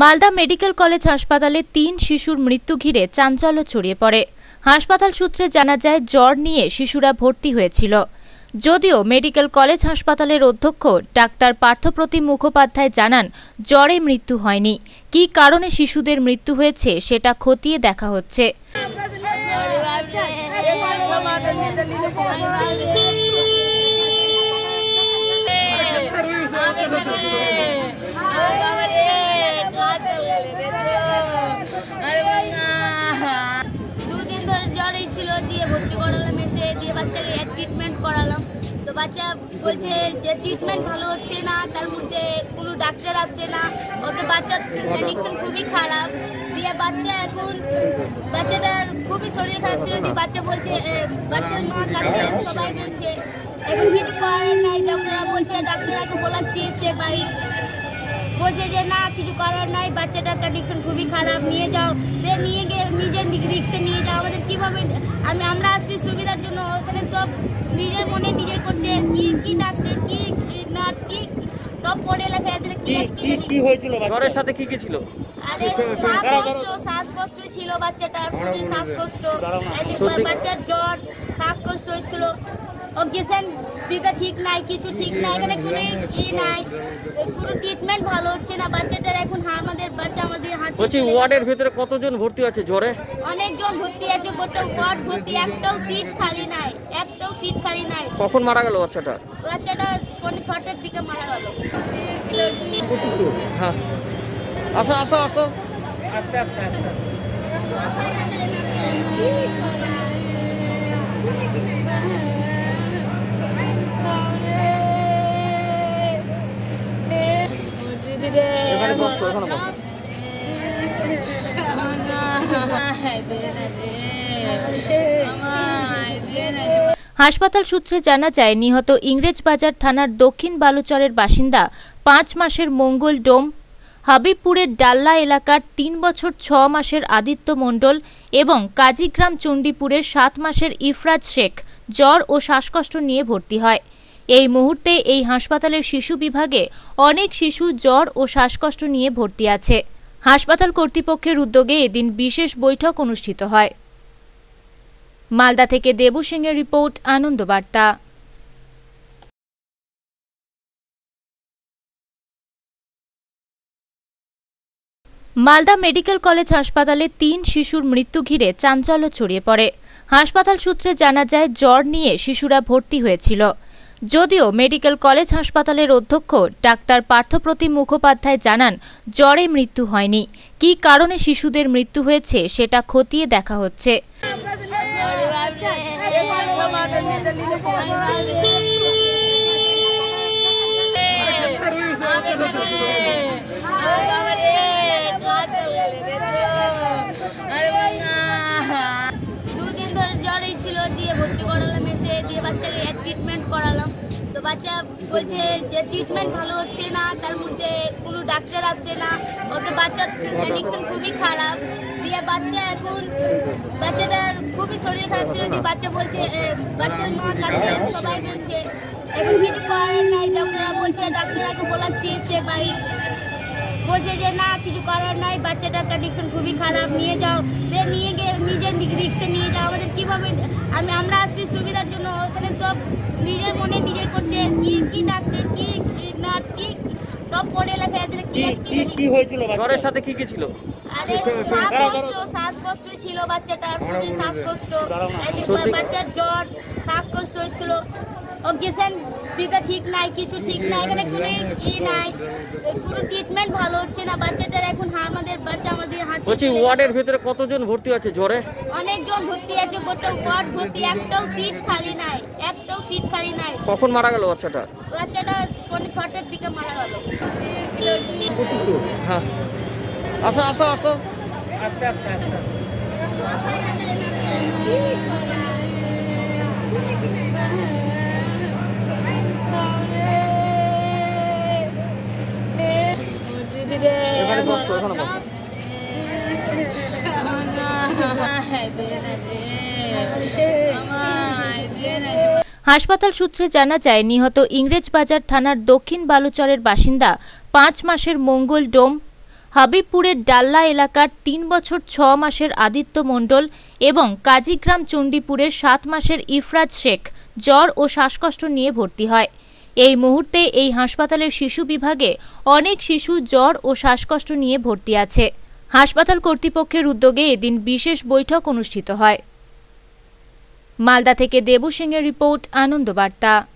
Malda medical college হাসপাতালে তিন শিশুর মৃত্যু ঘিরে চাঞ্চল্য ছড়িয়ে পড়ে। হাসপাতাল সূত্রে জানা যায়, জ্বর নিয়ে শিশুরা ভর্তি হয়েছিল। যদিও মেডিকেল কলেজ হাসপাতালের অধ্যক্ষ ডাক্তার পার্থপ্রতিম মুখোপাধ্যায় জানান, জ্বরে মৃত্যু হয়নি। কী কারণে শিশুদের মৃত্যু হয়েছে সেটা খতিয়ে দেখা হচ্ছে দুদিন ধরে জ্বরই ছিল দিয়ে ভর্তি করালাম এসে দিয়ে বাচ্চাকে ট্রিটমেন্ট করালাম তো বাচ্চা বলছে যে ট্রিটমেন্ট ভালো হচ্ছে না, তার মধ্যে কোনো ডাক্তার আসছে না ওকে বাচ্চার কন্ডিশন খুবই খারাপ। দিয়ে বাচ্চা এখন বাচ্চাটার খুবই শরীর খারাপ ছিল, দিয়ে বাচ্চা বলছে বাচ্চার মা কাছে সবাই বলছে, এখন কিছু করার নাই, ডাক্তাররা বলছে ডাক্তারকে বলাচ্ছি সে বাড়ি বলছে যে না কিছু করার নাই বাচ্চাটার কন্ডিশন খুবই খারাপ নিয়ে যাও। সে নিয়ে গিয়ে নিজের রিক্সে নিয়ে যাও। আমাদের কীভাবে আমি আমরা আসছি সুবিধার জন্য ওখানে সব নিজের মনে নিজে করছে কি কি ডাক্তার কি নার্স কি সব পড়ে লেখা আছে কি কি হয়েছিল জ্বরের সাথে কি কি ছিল? আরে শ্বাসকষ্ট শ্বাসকষ্ট ছিল বাচ্চাটার খুবই শ্বাসকষ্ট। বাচ্চার জ্বর অজ্ঞান দিতে ঠিক নাই কিছু ঠিক নাই এখানে কোনো ই নাই কোনো ট্রিটমেন্ট ভালো হচ্ছে না বাচ্চাটার এখন আমাদের বাচ্চা আমাদের হাতে বলছি ওয়ার্ডের ভিতরে কতজন ভর্তি আছে জ্বরে? অনেকজন ভর্তি আছে গোটা ওয়ার্ড ভর্তি একটাও সিট খালি নাই একটাও সিট খালি নাই। কখন মারা গেল বাচ্চাটা? বাচ্চাটা পৌনে ছটার দিকে মারা গেল। হ্যাঁ। আসো আসো আসো। এখানে বসো এখানে হাসপাতাল সূত্রে জানা যায়, নিহত ইংরেজবাজার থানার দক্ষিণ বালুচরের বাসিন্দা পাঁচ মাসের মঙ্গল ডোম, হাবিবপুরের ডাল্লা এলাকার তিন বছর ছ মাসের আদিত্য মণ্ডল এবং কাজীগ্রাম চণ্ডীপুরের সাত মাসের ইফরাজ শেখ জ্বর ও শ্বাসকষ্ট নিয়ে ভর্তি হয়। এই মুহূর্তে এই হাসপাতালের শিশু বিভাগে অনেক শিশু জ্বর ও শ্বাসকষ্ট নিয়ে ভর্তি আছে। হাসপাতাল কর্তৃপক্ষের উদ্যোগে এদিন বিশেষ বৈঠক অনুষ্ঠিত হয়। মালদা থেকে দেবু সিংয়ের report, Anandabarta. Malda medical college হাসপাতালে তিন শিশুর মৃত্যু ঘিরে চাঞ্চল্য ছড়িয়ে পড়ে। হাসপাতাল সূত্রে জানা যায়, জ্বর নিয়ে শিশুরা ভর্তি হয়েছিল। যদিও মেডিকেল কলেজ হাসপাতালের অধ্যক্ষ ডাক্তার পার্থপ্রতিম মুখোপাধ্যায় জানান জ্বরে মৃত্যু হয়নি কি কারণে শিশুদের মৃত্যু হয়েছে সেটা খতিয়ে দেখা হচ্ছে দুদিন ধরে জ্বরই ছিল দিয়ে ভর্তি করালাম এসে দিয়ে বাচ্চাকে ট্রিটমেন্ট করালাম তো বাচ্চা বলছে যে ট্রিটমেন্ট ভালো হচ্ছে না, তার মধ্যে কোনো ডাক্তার আসছে না, অত বাচ্চার কন্ডিশন খুবই খারাপ। দিয়ে বাচ্চা এখন বাচ্চাটার খুবই শরীর খারাপ ছিল, দিয়ে বাচ্চা বলছে বাচ্চার মা কাছে সবাই বলছে, এখন কিছু করার নাই, ডাক্তাররা বলছে ডাক্তারকে বলাচ্ছি সে বাড়ি বলছে যে না কিছু করার নাই বাচ্চাটার কন্ডিশন খুবই খারাপ নিয়ে যাও। সে নিয়ে গিয়ে নিজের রিক্সে নিয়ে যাও। আমাদের কীভাবে আমি আমরা আসছি সুবিধার জন্য। ওখানে সব নিজের মনে নিজে করছে। কি কি ডাক্তার কি নার্স কি সব পড়ে লেখা আছে। কি হয়েছিল জ্বরের সাথে কি কি ছিল? আরে শ্বাসকষ্ট শ্বাসকষ্ট ছিল বাচ্চাটার খুবই শ্বাসকষ্ট। বাচ্চার জ্বর শ্বাসকষ্ট হচ্ছিল। অজ্ঞান দিতে ঠিক নাই কিছু ঠিক নাই এখানে কোনো ই নাই কোনো ট্রিটমেন্ট ভালো হচ্ছে না বাচ্চাটার এখন হা- আমাদের বাচ্চা আমাদের হাতে বলছি ওয়ার্ডের ভিতরে কতজন ভর্তি আছে জ্বরে? অনেকজন ভর্তি আছে গোটা ওয়ার্ড ভর্তি একটাও সিট খালি নাই একটাও সিট খালি নাই। কখন মারা গেল বাচ্চাটা? বাচ্চাটা পৌনে ছটার দিকে মারা গেল। হ্যাঁ। আসো আসো আসো। এখানে এখানে হাসপাতাল সূত্রে জানা যায়, নিহত ইংরেজবাজার থানার দক্ষিণ বালুচরের বাসিন্দা পাঁচ মাসের মঙ্গল ডোম, হাবিবপুরের ডাল্লা এলাকার তিন বছর ছ মাসের আদিত্য মণ্ডল এবং কাজীগ্রাম চণ্ডীপুরের সাত মাসের ইফরাজ শেখ জ্বর ও শ্বাসকষ্ট নিয়ে ভর্তি হয়। এই মুহূর্তে এই হাসপাতালের শিশু বিভাগে অনেক শিশু জ্বর ও শ্বাসকষ্ট নিয়ে ভর্তি আছে। হাসপাতাল কর্তৃপক্ষের উদ্যোগে এদিন বিশেষ বৈঠক অনুষ্ঠিত হয়। মালদা থেকে দেবু সিংয়ের রিপোর্ট, আনন্দবার্তা।